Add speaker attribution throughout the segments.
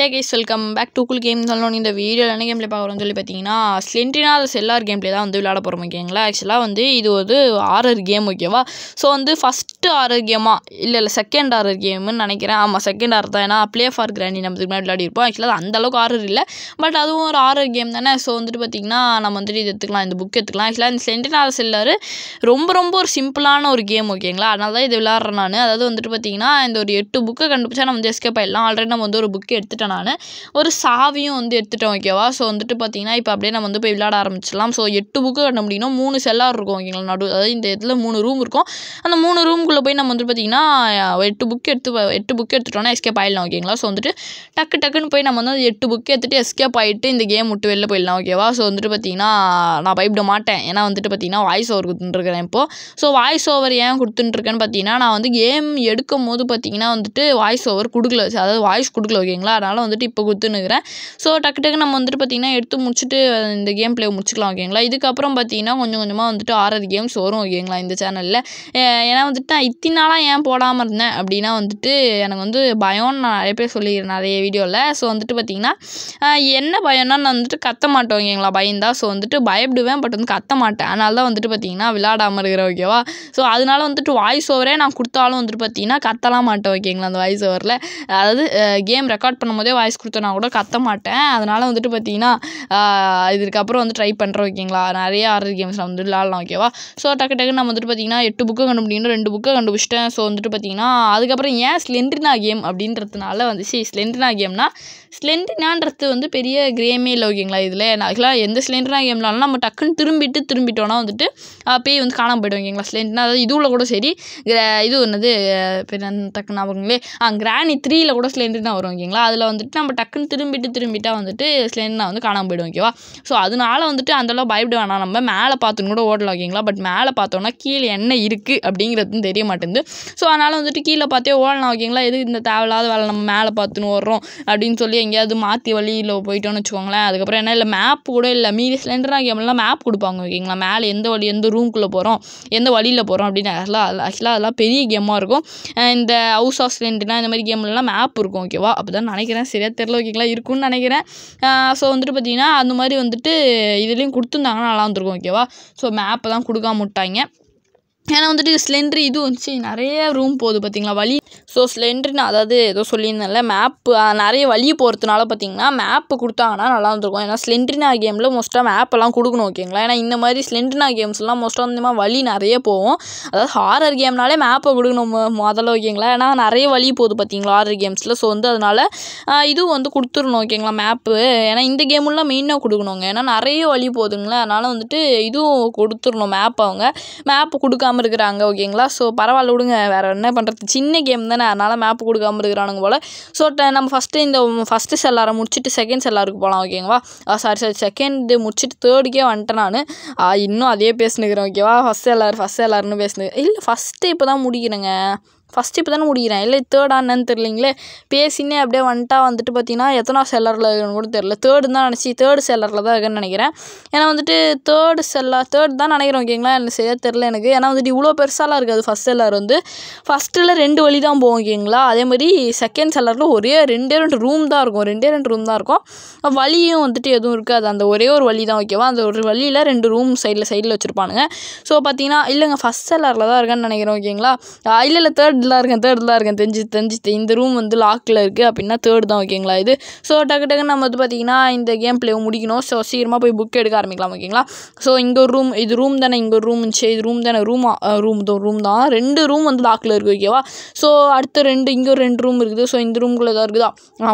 Speaker 1: Hey guys welcome back to Gul game சொல்லணும் இந்த வீடியோவில் என்ன கேம்ல பார்க்குறோம்னு சொல்லி பார்த்தீங்கன்னா ஸ்லென்ட்ரினால் செல்லார் கேம் தான் வந்து விளையாட போகிறோம் ஓகேங்களா ஆக்சுவலாக வந்து இது ஒரு ஆரர் கேம் ஓகேவா ஸோ வந்து ஃபஸ்ட்டு ஆரர் கேமா இல்லை இல்லை செகண்ட் ஆரர் கேம்னு நினைக்கிறேன். ஆமாம் செகண்ட் ஆர் தான். ஏன்னா ப்ளே ஃபார் கிராண்டி நம்ம இதுக்கு முன்னாடி விளையாடிருப்போம் ஆக்சுவலாக அந்த அளவுக்கு ஆரர் இல்லை. பட் அதுவும் ஒரு ஆரர் கேம் தானே. ஸோ வந்துட்டு பார்த்தீங்கன்னா நம்ம வந்துட்டு இது எடுத்துக்கலாம் இந்த புக் எடுத்துக்கலாம். ஆக்சுவலாக இந்த ஸ்லென்ட்ரினால் செல்லார் ரொம்ப ரொம்ப ஒரு சிம்பிளான ஒரு கேம் ஓகேங்களா அதனால தான் இது விளாட்றேன் நான். அதாவது வந்துட்டு பார்த்தீங்கன்னா இந்த ஒரு எட்டு புக்கை கண்டுபிடிச்சா நம்ம வந்து எஸ்கேப் ஆயிடலாம். ஆல்ரெடி நம்ம வந்து ஒரு புக்கு எடுத்துட்டேன் நான் ஒரு சாவியும் வந்து எடுத்துட்டேன் ஓகேவா ஸோ வந்துட்டு பார்த்தீங்கன்னா இப்போ அப்படியே நம்ம வந்து போய் விளையாட ஆரம்பிச்சிடலாம். ஸோ எட்டு புக்கு கட்ட முடியும் மூணு செல்லார் இருக்கும் ஓகேங்களா நடு அதாவது இந்த இதில் மூணு ரூம் இருக்கும். அந்த மூணு ரூம்குள்ளே போய் நம்ம வந்து பார்த்தீங்கன்னா எட்டு புக் எடுத்து எட்டு புக் எடுத்துட்டோன்னா எஸ்கேப் ஆயிடலாம் ஓகேங்களா ஸோ வந்துட்டு டக்கு டக்குன்னு போய் நம்ம வந்து அந்த எட்டு புக்கு எடுத்துட்டு எஸ்கேப் ஆகிட்டு இந்த கேம் விட்டு வெளில போயிடலாம் ஓகேவா ஸோ வந்துட்டு பார்த்தீங்கன்னா நான் பயப்பட மாட்டேன். ஏன்னா வந்துட்டு பார்த்தீங்கன்னா வாய்ஸ் ஓவர் கொடுத்துட்டுருக்கிறேன் இப்போது ஸோ வாய்ஸ் ஓவர் ஏன் கொடுத்துட்டுருக்கேன்னு பார்த்தீங்கன்னா நான் வந்து கேம் எடுக்கும் போது பார்த்தீங்கன்னா வந்துட்டு வாய்ஸ் ஓவர் கொடுக்கல. அதாவது வாய்ஸ் கொடுக்கல ஓகேங்களா அதனால் அதனால் வந்துட்டு இப்போ கொடுத்துன்னுக்கிறேன் ஸோ டக்கு டக்கு நம்ம வந்துட்டு பார்த்தீங்கன்னா எடுத்து முடிச்சுட்டு இந்த கேம் பிளே முடிச்சுக்கலாம் ஓகேங்களா இதுக்கப்புறம் பார்த்தீங்கன்னா கொஞ்சம் கொஞ்சமாக வந்துட்டு ஆறது கேம்ஸ் வரும் ஓகேங்களா இந்த சேனலில் ஏன்னா வந்துட்டு நான் இத்தனை நாளாக ஏன் போடாமல் இருந்தேன் அப்படின்னா வந்துட்டு எனக்கு வந்து பயம்னு நான் நிறைய பேர் சொல்லிக்கிறேன் நிறைய வீடியோவில் ஸோ வந்துட்டு பார்த்தீங்கன்னா என்ன பயம்னா நான் வந்துட்டு கத்த மாட்டேன் ஓகேங்களா பயந்தா. ஸோ வந்துட்டு பயப்படுவேன் பட் வந்து கத்த மாட்டேன். அதனால தான் வந்துட்டு பார்த்தீங்கன்னா விளையாடாமல் இருக்கிறேன் ஓகேவா ஸோ அதனால வந்துட்டு வாய்ஸ் ஓவரே நான் கொடுத்தாலும் வந்துட்டு பார்த்தீங்கன்னா கத்தலாம் மாட்டேன் ஓகேங்களா அந்த வாய்ஸ் ஓவரில் அதாவது கேம் ரெக்கார்ட் பண்ணும்போதே வாய்ஸ் கொடுத்தனா. கூட கத்த மாட்டேன். அதனால் வந்துட்டு பார்த்தீங்கன்னா இதுக்கப்புறம் வந்து ட்ரை பண்ணுறோம் ஓகேங்களா நிறைய ஆர்டர் கேம்ஸில் வந்து விளாட்லாம் ஓகேவா ஸோ டக்கு டக்குன்னு நம்ம வந்துட்டு பார்த்தீங்கன்னா எட்டு புக்கு கண்டுபிடிக்கணும் ரெண்டு புக்கை கண்டுபிடிச்சிட்டேன். ஸோ வந்துட்டு பார்த்தீங்கன்னா அதுக்கப்புறம் ஏன் ஸ்லெண்ட்ரினா கேம் அப்படின்றதுனால வந்து சரி ஸ்லெண்ட்ரினா கேம்னா ஸ்லெண்ட்ரினான்றது வந்து பெரிய கிரேமே இல்லை ஓகேங்களா இதில்? ஆக்சுவலாக எந்த ஸ்லெண்ட்ரினா கேம்னாலும் நம்ம டக்குன்னு திரும்பிட்டு திரும்பிட்டோன்னா வந்துட்டு பேய் வந்து காணாமல் போய்டும் ஓகேங்களா ஸ்லெண்ட்னா அதாவது இதுவில் கூட சரி இது என்னது டக்குன்னு ஆகுங்களே ஆ கிராணி த்ரீயில் கூட ஸ்லெண்ட்ரினா வரும் ஓகேங்களா அதில் வந்துட்டு நம்ம டக்குன்னு திரும்பிட்டு திரும்பிட்டா வந்துட்டு ஸ்லெண்ட்னா வந்து காணாமல் போயிடும் ஓகேவா ஸோ அதனால வந்துட்டு அந்தளவு பயப்பட வேணாம். நம்ம மேலே பார்த்துன்னு கூட ஓடலாம் ஓகேங்களா பட் மேலே பார்த்தோன்னா கீழே என்ன இருக்குது அப்படிங்கிறதும் தெரிய மாட்டேங்குது. ஸோ அதனால் வந்துட்டு கீழே பார்த்தே ஓடலாம் ஓகேங்களா எது இந்த தேவையில்லாத வேலை நம்ம மேலே பார்த்துன்னு ஓடுறோம் அப்படின்னு சொல்லி எங்கேயாவது மாற்றி வழியில் போயிட்டோன்னு வச்சுக்கோங்களேன். அதுக்கப்புறம் என்ன? இல்லை மேப் கூட இல்லை. மீதி சிலிண்டரா கேம்லாம் மேப் கொடுப்பாங்க ஓகேங்களா மேலே எந்த வழி எந்த ரூம்குள்ளே போகிறோம் எந்த வழியில் போகிறோம் அப்படின்னு ஆக்சுவலாக ஆக்சுவலாக அதெல்லாம் பெரிய கேமாக இருக்கும். இந்த ஹவுஸ் ஆஃப் சிலிண்டர்னா இந்த மாதிரி கேம்லலாம் மேப் இருக்கும் ஓகேவா அப்போ தான் நினைக்கிறேன். சரியாக தெரில ஓகேங்களா இருக்குன்னு நினைக்கிறேன். ஸோ வந்துட்டு பார்த்தீங்கன்னா அந்த மாதிரி வந்துட்டு இதுலேயும் கொடுத்துருந்தாங்கன்னா நல்லா இருந்திருக்கும் ஓகேவா ஸோ மேப்பை தான் கொடுக்காம விட்டாங்க. ஏன்னா வந்துட்டு ஸ்லெண்ட்ரு இதுவும் வந்துச்சு. நிறைய ரூம் போகுது பார்த்தீங்களா வழி ஸோ ஸ்லெண்ட்ருன்னு அதாவது ஏதோ சொல்லியிருந்தேன்ல மேப்பு நிறைய வழி போகிறதுனால பார்த்தீங்கன்னா மேப்பு கொடுத்தாங்கன்னா நல்லா இருந்திருக்கும். ஏன்னா ஸ்லெண்ட்ரினா கேமில் மோஸ்ட்டாக மேப்பெல்லாம் கொடுக்கணும் ஓகேங்களா ஏன்னா இந்த மாதிரி ஸ்லெண்ட்ரினா கேம்ஸ்லாம் மோஸ்ட்டாக வந்து மாதிரி வழி நிறைய போகும். அதாவது ஹாரர் கேம்னாலே மேப்பை கொடுக்கணும் முதல்ல ஓகேங்களா ஏன்னா நிறைய வழி போகுது பார்த்தீங்களா ஹாரர் கேம்ஸில் ஸோ வந்து அதனால் இதுவும் வந்து கொடுத்துடணும் ஓகேங்களா மேப்பு ஏன்னா இந்த கேமுலாம் மெயினாக கொடுக்கணுங்க. ஏன்னா நிறைய வழி போகுதுங்களா? அதனால் வந்துட்டு இதுவும் கொடுத்துடணும் மேப் அவங்க. மேப்பு கொடுக்காம இருக்கிறாங்க ஓகேங்களா ஸோ பரவாயில்ல விடுங்க. வேறு என்ன பண்ணுறது சின்ன கேம் தானே அதனால் மேப் கொடுக்காம இருக்கிறானுங்க போல். ஸோ நம்ம ஃபஸ்ட்டு இந்த ஃபஸ்ட்டு செல்லாரை முடிச்சுட்டு செகண்ட் செல்லாருக்கு போகலாம் ஓகேங்களா சாரி சாரி செகண்டு முடிச்சுட்டு தேர்டுக்கே வந்துட்டேன் நான். இன்னும் அதே பேசினுக்கிறேன் ஓகேவா ஃபஸ்ட் செல்லார் ஃபஸ்ட் செல்லாருன்னு பேசினு இல்லை ஃபஸ்ட்டு இப்போ தான் முடிக்கிறேங்க ஃபஸ்ட்டு இப்போ தானே முடிக்கிறேன். இல்லை தேர்டா என்னன்னு தெரிலிங்களே பேசினே அப்படியே வந்துட்டா வந்துட்டு பார்த்தீங்கன்னா எத்தனா செல்லரில் இருக்குன்னு கூட தெரில தேர்டு தான் நினச்சி தேர்டு செல்லரில் தான் இருக்குன்னு நினைக்கிறேன். ஏன்னா வந்துட்டு தேர்டு செல்லார் தேர்ட் தான் நினைக்கிறேன் ஓகேங்களா எனக்கு சரியாக தெரில எனக்கு. ஏன்னா வந்துட்டு இவ்வளோ பெருசாலாம் இருக்காது ஃபஸ்ட் செல்லர் வந்து. ஃபஸ்ட்டில் ரெண்டு வழி தான் போகும் ஓகேங்களா அதே மாதிரி செகண்ட் செல்லரில் ஒரே ரெண்டே ரெண்டு ரூம் தான் இருக்கும். ரெண்டே ரெண்டு ரூம் தான் இருக்கும். வழியும் வந்துட்டு எதுவும் இருக்காது. அந்த ஒரே ஒரு வழி தான் ஓகேவா அந்த ஒரு வழியில் ரெண்டு ரூம் சைடில் சைடில் வச்சுருப்பானுங்க. ஸோ பார்த்தீங்கன்னா இல்லைங்க ஃபஸ்ட் செல்லரில் தான் இருக்கேன்னு நினைக்கிறேன் ஓகேங்களா இல்லை இல்லை தேர்ட் தேர்டில் இருக்கேன் தேர்டில் இருக்கேன் தெரிஞ்சு தெரிஞ்சு இந்த ரூம் வந்து லாக்கில் இருக்குது அப்படின்னா தேர்ட் தான் ஓகேங்களா இது? ஸோ டக்கு டக்குன்னு நம்ம வந்து பார்த்திங்கன்னா இந்த கேம் பிளே முடிக்கணும். ஸோ சீக்கிரமாக போய் புக் எடுக்க ஆரம்பிக்கலாம் ஓகேங்களா ஸோ இங்கே ஒரு ரூம் இது ரூம் தானே இங்கே ஒரு ரூம் இருந்துச்சு. இது ரூம் தானே ரூம் ரூம் தான் ரூம் தான். ரெண்டு ரூம் வந்து லாக்கில் இருக்குது ஓகேவா ஸோ அடுத்த ரெண்டு இங்கே ஒரு ரெண்டு ரூம் இருக்குது. ஸோ இந்த ரூம்குள்ளே தான் இருக்குதா?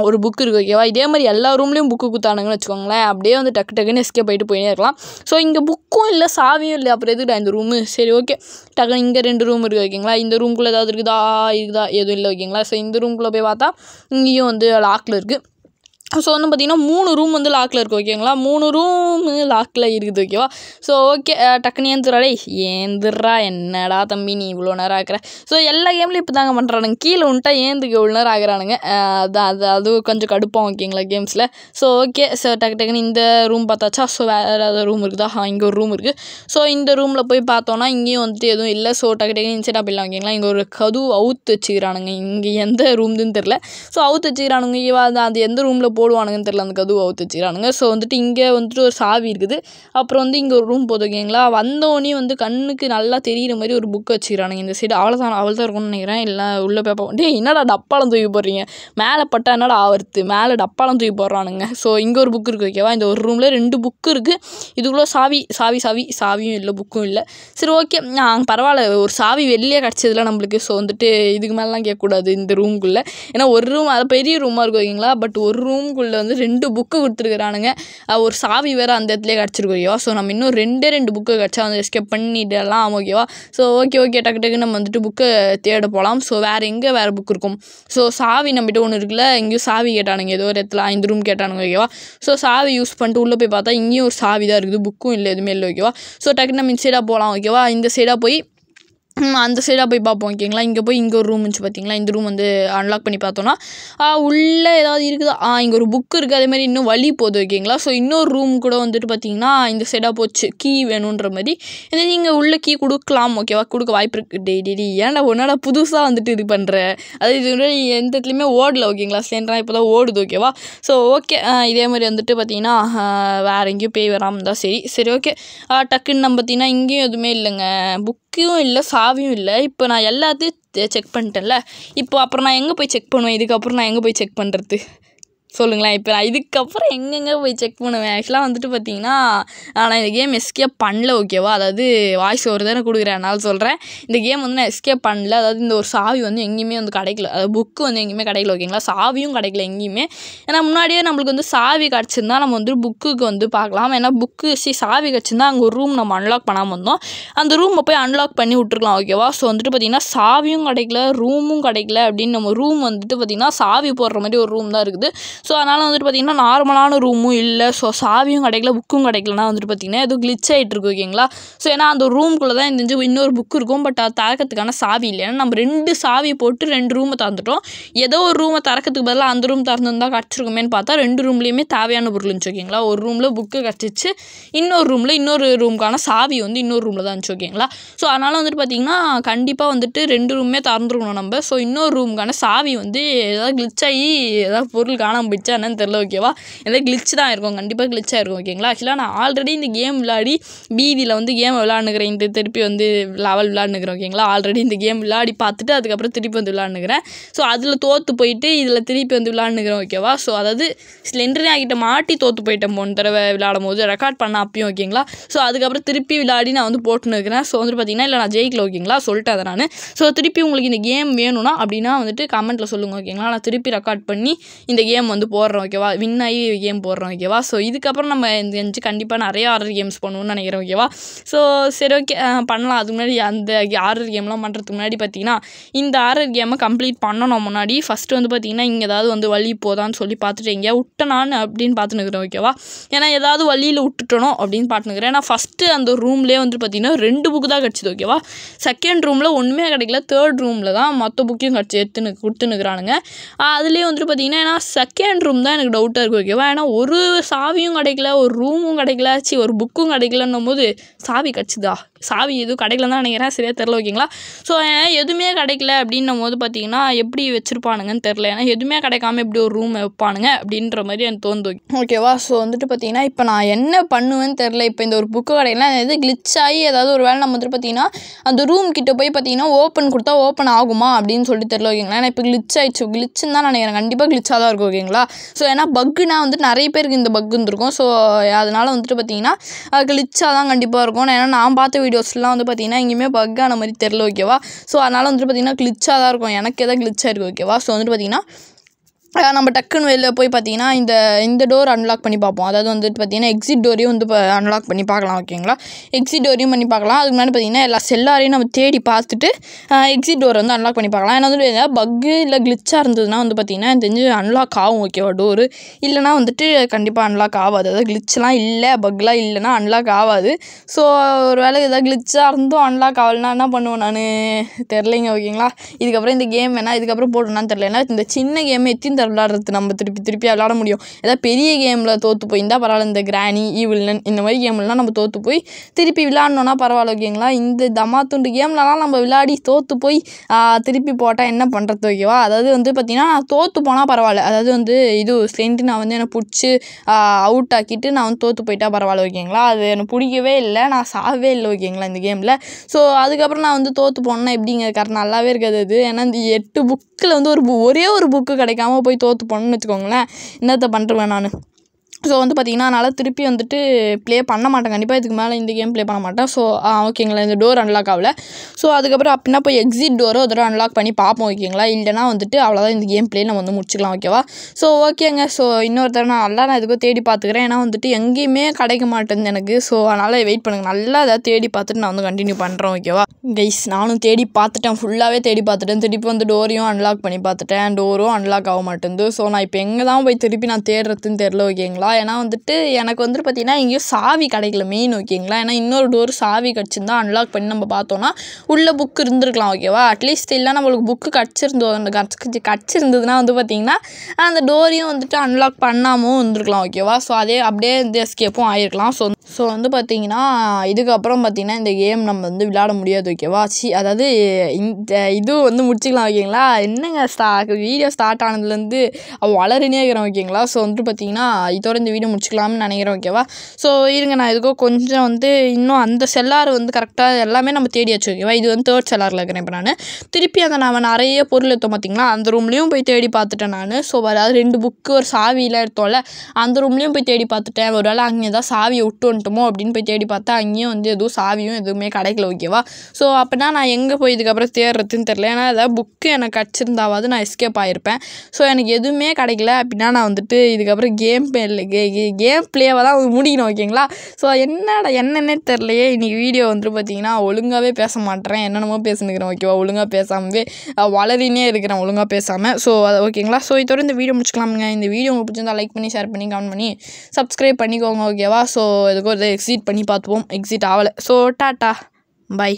Speaker 1: ஒரு புக் இருக்குது ஓகேவா இதே மாதிரி எல்லா ரூம்லேயும் புக்கு குத்தானுங்கன்னு வச்சுக்கோங்களேன். அப்படியே வந்து டக்கு டக்குன்னு எஸ்கே போயிட்டு போயினே இருக்கலாம். ஸோ இங்கே புக்கும் இல்லை சாவியும் இல்லை. அப்புறம் எதுக்குடா இந்த ரூமு சரி ஓகே டக்குன்னு இங்கே ரெண்டு ரூம் இருக்குது ஓகேங்களா இந்த ரூம்குள்ளே ஏதாவது இருக்குதா? இருக்குதா எதுவும் இல்லை ஓகேங்களா? ஸோ இந்த ரூம்குள்ளே போய் பார்த்தா இங்கேயும் வந்து லாக்கில் இருக்குது ஸோ வந்து பார்த்திங்கன்னா மூணு ரூம் வந்து லாக்கில் இருக்குது ஓகேங்களா மூணு ரூம் லாக்கில் இருக்குது ஓகேவா ஸோ ஓகே டக்குனு ஏந்துடுறாடே ஏந்துடுறா என்னடா தம்பி நீ இவ்வளோ நேரம் ஆக்குற? ஸோ எல்லா கேம்லையும் இப்போ தாங்க பண்ணுறானுங்க கீழே உன்ட்டா ஏந்துக்கு இவ்வளோ நேரம் ஆகுறானுங்க. அது அது அது கொஞ்சம் கடுப்போம் ஓகேங்களா கேம்ஸில் ஸோ ஓகே ஸோ டக்கு டக்குன்னு இந்த ரூம் பார்த்தாச்சா? ஸோ வேறு ஏதாவது ரூம் இருக்குதா? ஹா இங்கே ஒரு ரூம் இருக்குது ஸோ இந்த ரூமில் போய் பார்த்தோன்னா இங்கேயும் வந்துட்டு எதுவும் இல்லை. ஸோ டக்கு டக்குன்னு இன்சைட் போயிடலாம் ஓகேங்களா இங்கே ஒரு கது அவுத்து வச்சுக்கிறானுங்க. இங்கே எந்த ரூம்னு தெரில ஸோ அவுத்து வச்சுக்கிறானுங்க. இவ அது அது எந்த ரூமில் போடுவானுங்கன்னு தெரில அந்த கதவு அவுத்து வச்சுக்கிறானுங்க. ஸோ வந்துட்டு இங்கே வந்துட்டு ஒரு சாவி இருக்குது. அப்புறம் வந்து இங்கே ஒரு ரூம் போதுக்கீங்களா வந்தோடனே வந்து கண்ணுக்கு நல்லா தெரியிற மாதிரி ஒரு புக் வச்சுக்கிறானுங்க. இந்த சைடு அவ்வளோதான் அவ்வளோ தான் இருக்கும்னு நினைக்கிறேன். இல்லை உள்ளே பேப்பர் டேய் என்னடா டப்பாலம் தூக்கி போடுறீங்க? மேலே பட்டா என்னடா ஆவர்த்து? மேலே டப்பாலம் தூக்கி போடுறானுங்க. ஸோ இங்கே ஒரு புக் இருக்குது ஓகேவா இந்த ஒரு ரூமில் ரெண்டு புக்கு இருக்குது இதுக்குள்ளே சாவி சாவி சாவி சாவியும் இல்லை புக்கும் இல்லை. சரி ஓகே பரவாயில்ல. ஒரு சாவி வெளியே கிடச்சதுல நம்மளுக்கு. ஸோ வந்துட்டு இதுக்கு மேலாம் கேட்கக்கூடாது இந்த ரூம்குள்ளே ஏன்னா ஒரு ரூம் அது பெரிய ரூமாக இருக்கும் ஓகேங்களா பட் ஒரு ரூம் ரூம்குள்ளே வந்து ரெண்டு புக்கு கொடுத்துருக்குறானுங்க. ஒரு சாவி வேறு அந்த இடத்துல கிடச்சிருக்கு ஓகேவா ஸோ நம்ம இன்னும் ரெண்டே ரெண்டு புக்கு கிடச்சா வந்து எஸ்கேப் பண்ணிடலாம் ஓகேவா ஸோ ஓகே ஓகே டக்கு டக்கு நம்ம வந்துட்டு புக்கை தேட போகலாம் ஸோ வேறு எங்கே வேறு புக் இருக்கும்? ஸோ சாவி நம்மகிட்ட ஒன்று இருக்குல்ல எங்கேயும் சாவி கேட்டானுங்க. ஏதோ ஒரு இடத்துல இந்த ரூம் கேட்டானுங்க ஓகேவா ஸோ சாவி யூஸ் பண்ணிட்டு உள்ளே போய் பார்த்தா இங்கேயும் ஒரு சாவி தான் இருக்குது புக்கும் இல்லை எதுவுமே இல்லை ஓகேவா? ஸோ டக்குன்னு நம்ம இந்த சைடாக போகலாம் ஓகேவா? இந்த சைடாக போய் அந்த சைடாக போய் பார்ப்போம் ஓகேங்களா? இங்கே போய் இங்கே ஒரு ரூம் இருந்துச்சு பார்த்தீங்களா இந்த ரூம் வந்து அன்லாக் பண்ணி பார்த்தோன்னா உள்ளே ஏதாவது இருக்குதா. ஆ இங்கே ஒரு புக் இருக்குது அதே மாதிரி இன்னும் வழி போகுது ஓகேங்களா? ஸோ இன்னொரு ரூம் கூட வந்துட்டு பார்த்தீங்கன்னா இந்த சைடாக போச்சு. கீ வேணுன்ற மாதிரி. இதே நீங்கள் உள்ள கீ கொடுக்கலாம் ஓகேவா? கொடுக்க வாய்ப்பு இருக்குது டே டே ஏன்டா ஒன்னாடா புதுசாக வந்துட்டு இது பண்ணுற அது இது எந்த இடத்துலையுமே ஓடல ஓகேங்களா? சேர்ந்தா இப்போ தான் ஓடுது ஓகேவா? ஸோ ஓகே இதே மாதிரி வந்துட்டு பார்த்தீங்கன்னா வேறு எங்கேயும் பேய் வராமல் இருந்தால் சரி. சரி ஓகே டக்குன்னு நம்ம பார்த்தீங்கன்னா இங்கேயும் எதுவுமே இல்லைங்க. புக் புக்கும் இல்லை சாவியும் இல்லை. இப்போ நான் எல்லாத்தையும் செக் பண்ணிட்டேன்ல. இப்போ அப்புறம் நான் எங்கே போய் செக் பண்ணுவேன்? இதுக்கப்புறம் நான் எங்கே போய் செக் பண்ணுறது சொல்லுங்களேன். இப்போ நான் இதுக்கப்புறம் எங்கெங்கே போய் செக் பண்ணுவேன்? ஆக்சுவலாக வந்துட்டு பார்த்தீங்கன்னா நான் இந்த கேம் எஸ்கேப் பண்ணல ஓகேவா அதாவது வாய்ஸ் ஒரு தானே கொடுக்குறேன். அதனால சொல்கிறேன் இந்த கேம் வந்து நான் எஸ்கேப் பண்ணல. அதாவது இந்த ஒரு சாவி வந்து எங்கேயுமே வந்து கிடைக்கல. அதாவது புக்கு வந்து எங்கேயுமே கிடைக்கல ஓகேங்களா சாவியும் கிடைக்கல எங்கேயுமே. ஏன்னா முன்னாடியே நம்மளுக்கு வந்து சாவி கிடச்சிருந்தா நம்ம வந்து புக்குக்கு வந்து பார்க்கலாம். ஏன்னா புக்கு சி சாவி கிடச்சிருந்தா அங்கே ஒரு ரூம் நம்ம அன்லாக் பண்ணாமல் வந்தோம் அந்த ரூமை போய் அன்லாக் பண்ணி விட்ருக்கலாம் ஓகேவா ஸோ வந்துட்டு பார்த்தீங்கன்னா சாவியும் கிடைக்கல ரூமும் கிடைக்கல அப்படின்னு நம்ம ரூம் வந்துட்டு பார்த்தீங்கன்னா சாவி போடுற மாதிரி ஒரு ரூம் தான் இருக்குது. ஸோ அதனால் வந்துட்டு பார்த்தீங்கன்னா நார்மலான ரூமும் இல்லை. ஸோ சாவியும் கிடைக்கல புக்கும் கிடைக்கலனா வந்துட்டு பார்த்தீங்கன்னா எதுவும் கிளிச் ஆகிட்டு இருக்கு ஓகேங்களா ஸோ ஏன்னா அந்த ரூம்குள்ளே தான் இந்த இன்னொரு புக் இருக்கும். பட் அது திறக்கிறதுக்கான சாவி இல்லை. ஏன்னா நம்ம ரெண்டு சாவி போட்டு ரெண்டு ரூமை திறந்துட்டோம். ஏதோ ஒரு ரூமை திறக்கிறதுக்கு பதிலாக அந்த ரூம் திறந்துருந்தா கிடச்சிருக்குமேன்னு பார்த்தா ரெண்டு ரூம்லேயுமே தேவையான பொருள் இருந்துச்சு ஓகேங்களா ஒரு ரூமில் புக்கு கிடச்சிச்சு. இன்னொரு ரூமில் இன்னொரு ரூமுக்கான சாவி வந்து இன்னொரு ரூமில் தான் இருந்துச்சு ஓகேங்களா ஸோ அதனால் வந்துட்டு பார்த்தீங்கன்னா கண்டிப்பாக வந்துட்டு ரெண்டு ரூமே திறந்துருக்கணும் நம்ம. ஸோ இன்னொரு ரூமுக்கான சாவி வந்து ஏதாவது glitch ஆகி ஏதாவது பொருள் காணாமல் போயிடுச்சா என்னன்னு தெரில ஓகேவா ஏதாவது glitch தான் இருக்கும். கண்டிப்பாக கிளிச்சாக இருக்கும் ஓகேங்களா ஆக்சுவலாக நான் ஆல்ரெடி இந்த கேம் விளையாடி பீதியில் வந்து கேம் விளாண்டுக்கிறேன் இந்த திருப்பி வந்து லெவல் விளாண்டுக்கிறேன் ஓகேங்களா ஆல்ரெடி இந்த கேம் விளையாடி பார்த்துட்டு அதுக்கப்புறம் திருப்பி வந்து விளாண்டுக்கிறேன் ஸோ அதில் தோற்று போயிட்டு இதில் திருப்பி வந்து விளாண்டுக்கிறேன் ஓகேவா ஸோ அதாவது ஸ்லெண்டரினா ஆகிட்ட மாட்டி தோற்று போயிட்டேன் போன தடவை விளாடும் போது. ரெக்கார்ட் பண்ண அப்பயும் ஓகேங்களா ஸோ அதுக்கப்புறம் திருப்பி விளையாடி நான் வந்து போட்டுன்னு இருக்கிறேன் ஸோ வந்து பார்த்தீங்கன்னா இல்லை நான் ஜெயிக்கல ஓகேங்களா சொல்லிட்டேன் அதை நான். ஸோ திருப்பி உங்களுக்கு இந்த கேம் வேணும்னா அப்படின்னா வந்துட்டு கமெண்ட்டில் சொல்லுங்கள் ஓகேங்களா நான் திருப்பி ரெக்கார்ட் பண்ணி இந்த கேம் வந்து போடுறோம் ஓகேவா வின் ஆகி கேம் போடுறோம் ஓகேவா ஸோ இதுக்கப்புறம் நம்ம இந்த அஞ்சு கண்டிப்பாக நிறைய ஆர்டர் கேம்ஸ் பண்ணுவோம்னு நினைக்கிறேன் ஓகேவா ஸோ சரி ஓகே பண்ணலாம். அதுக்கு முன்னாடி அந்த ஆர்டர் கேம்லாம் பண்ணுறதுக்கு முன்னாடி பார்த்தீங்கன்னா இந்த ஆர்டர் கேமை கம்ப்ளீட் பண்ணணும் முன்னாடி. ஃபஸ்ட்டு வந்து பார்த்தீங்கன்னா இங்கே ஏதாவது வந்து வழி போதான்னு சொல்லி பார்த்துட்டு எங்கேயா விட்டனான்னு அப்படின்னு பார்த்துன்னு இருக்கிறேன் ஓகேவா ஏன்னா ஏதாவது வழியில் விட்டுட்டணும் அப்படின்னு பார்த்துனுக்குறேன் ஏன்னா ஃபஸ்ட்டு அந்த ரூம்லேயே வந்து பார்த்தீங்கன்னா ரெண்டு புக்கு தான் கிடச்சிது ஓகேவா செகண்ட் ரூமில் ஒன்றுமே கிடைக்கல. தேர்ட் ரூமில் தான் மொத்த புக்கையும் கிடச்சி எடுத்துன்னு கொடுத்துன்னுக்குறானுங்க அதுலேயே வந்துட்டு பார்த்தீங்கன்னா ஏன்னா செகண்ட் ரூம் தான் எனக்கு டவுட்டாக இருக்குது ஓகேவா ஏன்னா ஒரு சாவியும் கிடைக்கல ஒரு ரூமும் கிடைக்கல சி ஒரு புக்கும் கிடைக்கலன்னும் போது சாவி கிடச்சிதா? சாவி எதுவும் கிடைக்கலன்னு தான் நினைக்கிறேன். சரியாக தெரில ஓகேங்களா? ஸோ எதுவுமே கிடைக்கல அப்படின்னும் போது பார்த்தீங்கன்னா எப்படி வச்சுருப்பானுங்கன்னு தெரில ஏன்னா எதுவுமே கிடைக்காம எப்படி ஒரு ரூம் வைப்பானுங்க அப்படின்ற மாதிரி எனக்கு தோணுது. ஓகேவா ஸோ வந்துட்டு பார்த்தீங்கன்னா இப்போ நான் என்ன பண்ணுவேன்னு தெரில இப்போ இந்த ஒரு புக்கு கிடைக்கல எது கிளிச் ஆகி ஏதாவது ஒரு வேலை நம்ம வந்துட்டு பார்த்தீங்கன்னா அந்த ரூம் கிட்ட போய் பார்த்தீங்கன்னா ஓப்பன் கொடுத்தா ஓப்பன் ஆகுமா அப்படின்னு சொல்லிட்டு தெரில ஓகேங்களா? ஏன்னா இப்போ கிளிச் ஆயிடுச்சு. கிளிச்சுன்னு தான் நினைக்கிறேன். கண்டிப்பாக glitch-ஆ தான் இருக்கும் ஓகேங்களா? ஸோ ஏன்னா பக்குனா வந்துட்டு நிறைய பேருக்கு இந்த பக் இருந்திருக்கும் ஸோ அதனால் வந்துட்டு பார்த்தீங்கன்னா அது தான் கண்டிப்பாக இருக்கும். ஏன்னா நான் பார்த்து வீடியோஸ்லாம் வந்து பார்த்தீங்கன்னா எங்கேயுமே பக் ஆன மாதிரி தெரில ஓகேவா ஸோ அதனால் வந்துட்டு பார்த்தீங்கன்னா கிளிச்சாக தான் இருக்கும். எனக்கு எதாவது கிளிச்சாக இருக்குது ஓகேவா ஸோ வந்துட்டு பார்த்தீங்கன்னா நம்ம டக்குன்னு வெளில போய் பார்த்தீங்கன்னா இந்த இந்த டோர் அன்லாக் பண்ணி பார்ப்போம். அதாவது வந்துட்டு பார்த்தீங்கன்னா எக்ஸிட் டோரையும் வந்து இப்போ அன்லாக் பண்ணி பார்க்கலாம் ஓகேங்களா எக்ஸிட் டோரையும் பண்ணி பார்க்கலாம். அதுக்கு முன்னாடி பார்த்தீங்கன்னா எல்லா செல்லாரையும் நம்ம தேடி பார்த்துட்டு எக்ஸிட் டோர் வந்து அன்லாக் பண்ணி பார்க்கலாம். ஏன்னா வந்து பக்கு இல்லை கிளிச்சாக இருந்ததுன்னா வந்து பார்த்தீங்கன்னா தெரிஞ்சு அன்லாக் ஆகும் ஓகேவா டோரு இல்லைனா வந்துட்டு கண்டிப்பாக அன்லாக் ஆகாது. அதாவது கிளிச்செலாம் இல்லை பக்லாம் இல்லைன்னா அன்லாக் ஆகாது. ஸோ ஒரு வேளை ஏதாவது கிளிச்சாக இருந்தும் அன்லாக் ஆகலைன்னா என்ன பண்ணுவேன் நான்? தெரிலைங்க ஓகேங்களா இதுக்கப்புறம் இந்த கேம் வேணால் இதுக்கப்புறம் போடணும்னா தெரில ஏன்னா இந்த சின்ன கேம் எத்தின் சார் விளாட்றது நம்ம திருப்பி திருப்பி விளாட முடியும். ஏதாவது பெரிய கேமில் தோற்று போயிருந்தால் பரவாயில்ல இந்த கிராணி ஈவில்னன் இந்த மாதிரி கேம்லாம் நம்ம தோற்று போய் திருப்பி விளாட்ணுன்னா பரவாயில்ல ஓகேங்களா இந்த தமா துண்டு கேம்லலாம் நம்ம விளையாடி தோற்று போய் திருப்பி போட்டால் என்ன பண்ணுறது ஓகேவா அதாவது வந்து பார்த்திங்கன்னா தோற்று போனால் பரவாயில்ல. அதாவது வந்து இது ஸ்ட்ரென்த்து நான் வந்து என்னை பிடிச்சி அவுட் ஆக்கிட்டு நான் வந்து தோற்று போயிட்டா பரவாயில்ல ஓகேங்களா அது எனக்கு பிடிக்கவே இல்லை நான் சாகவே இல்லை ஓகேங்களா இந்த கேமில் ஸோ அதுக்கப்புறம் நான் வந்து தோற்று போனேன்னா எப்படிங்க கரெக்ட் நல்லாவே இருக்காது அது. ஏன்னா இந்த எட்டு புக்கில் வந்து ஒரு ஒரே ஒரு புக்கு கிடைக்காம போய் தோற்று போனேன்னு வச்சுக்கோங்களேன். என்னத்தை பண்ணுறேன் நான்? ஸோ வந்து பார்த்திங்கன்னா அதனால் திருப்பி வந்துட்டு ப்ளே பண்ண மாட்டேன். கண்டிப்பாக இதுக்கு மேலே இந்த கேம் ப்ளே பண்ண மாட்டேன். ஸோ ஓகேங்களா இந்த டோர் அன்லாக் ஆகல. ஸோ அதுக்கப்புறம் அப்படின்னா போய் எக்ஸிட் டோரோ ஒரு தடவை அன்லாக் பண்ணி பார்ப்போம் ஓகேங்களா இல்லைனா வந்துட்டு அவ்வளோதான் இந்த கேம் ப்ளே நம்ம வந்து முடிச்சுக்கலாம் ஓகேவா ஸோ ஓகேங்க ஸோ இன்னொரு தடவை நான் நல்லா நான் இதுக்கும் தேடி பார்த்துக்கிறேன் ஏன்னா வந்துட்டு எங்கேயுமே கிடைக்க மாட்டேங்குது எனக்கு. ஸோ அதனால் வெயிட் பண்ணுங்கள் நல்லா இதை தேடி பார்த்துட்டு நான் வந்து கண்டினியூ பண்ணுறேன் ஓகேவா கைஸ் நானும் தேடி பார்த்துட்டேன் ஃபுல்லாகவே தேடி பார்த்துட்டேன் திருப்பி வந்து டோரையும் அன்லாக் பண்ணி பார்த்துட்டேன் டோரும் அன்லாக் ஆக மாட்டேங்குது. ஸோ நான் இப்போ எங்கே தான் போய் திருப்பி நான் தேடுறதுன்னு தெரில ஓகேங்களா ஏன்னா வந்துட்டு எனக்கு வந்துட்டு பார்த்தீங்கன்னா எங்கேயும் சாவி கிடைக்கல மெயின் ஓகேங்களா ஏன்னா இன்னொரு டோர் சாவி கிடச்சிருந்தா அன்லாக் பண்ணி நம்ம பார்த்தோன்னா உள்ளே புக் இருந்திருக்கலாம் ஓகேவா அட்லீஸ்ட் இல்லை நம்மளுக்கு புக்கு கிடச்சிருந்தோ அந்த கிடச்சி கிடச்சிருந்ததுன்னா வந்து பார்த்தீங்கன்னா அந்த டோரையும் வந்துட்டு அன்லாக் பண்ணாமல் இருந்திருக்கலாம் ஓகேவா ஸோ அதே அப்படியே இந்த எஸ்கேப்பும் ஆயிருக்கலாம். ஸோ ஸோ வந்து பார்த்தீங்கன்னா இதுக்கப்புறம் பார்த்தீங்கன்னா இந்த கேம் நம்ம வந்து விளையாட முடியாது ஓகேவா சி அதாவது இந்த இது வந்து முடிச்சுக்கலாம் ஓகேங்களா என்னங்க ஸ்டா வீடியோ ஸ்டார்ட் ஆனதுலேருந்து வளரினே இருக்கிறேன் ஓகேங்களா ஸோ வந்துட்டு பார்த்தீங்கன்னா இதோட இந்த வீடியோ முடிச்சுக்கலாம்னு நினைக்கிறேன் ஓகேவா ஸோ இருங்க நான் இதுக்கோ கொஞ்சம் வந்து இன்னும் அந்த செல்லார் வந்து கரெக்டாக எல்லாமே நம்ம தேடியாச்சு ஓகேவா இது வந்து தேர்ட் செல்லாரில் இருக்கிறேன் இப்போ நான். திருப்பி அந்த நான் நிறைய பொருள் எடுத்தோம் பார்த்திங்களா அந்த ரூம்லேயும் போய் தேடி பார்த்துட்டேன் நான். ஸோ அதாவது ரெண்டு புக்கு ஒரு சாவிலாம் எடுத்தோம்ல அந்த ரூம்லேயும் போய் தேடி பார்த்துட்டேன். ஒரு வேளை அங்கே ஏதாவது சாவியை விட்டு வந்துட்டோமோ அப்படின்னு போய் தேடி பார்த்தா அங்கேயும் வந்து எதுவும் சாவியும் எதுவுமே கிடைக்கல ஓகேவா ஸோ அப்படின்னா நான் எங்கே போய் இதுக்கப்புறம் தேடுறதுன்னு தெரில ஏன்னா ஏதாவது புக்கு எனக்கு கிடச்சிருந்தாவது நான் எஸ்கேப் ஆகிருப்பேன் ஸோ எனக்கு எதுவுமே கிடைக்கல. அப்படின்னா நான் வந்துட்டு இதுக்கப்புறம் கேம் கேம் பிளேவை தான் முடிக்கணும் ஓகேங்களா ஸோ என்னடா என்னென்னே தெரிலையே இன்றைக்கி வீடியோ வந்துட்டு பார்த்தீங்கன்னா ஒழுங்காகவே பேச மாட்டேறேன். என்னென்னமோ பேசினுக்கிறேன் ஓகேவா ஒழுங்காக பேசாமவே வளரினே இருக்கிறேன் ஒழுங்காக பேசாமல் ஸோ அது ஓகேங்களா ஸோ இதோட இந்த வீடியோ முடிச்சுக்கலாமுங்க. இந்த வீடியோ உங்களுக்கு பிடிச்சிருந்தா லைக் பண்ணி ஷேர் பண்ணி கமெண்ட் பண்ணி சப்ஸ்கிரைப் பண்ணிக்கோங்க ஓகேவா ஸோ இதுக்கு ஒரு எக்ஸிட் பண்ணி பார்த்துப்போம். எக்ஸிட் ஆகலை ஸோ டாட்டா. பை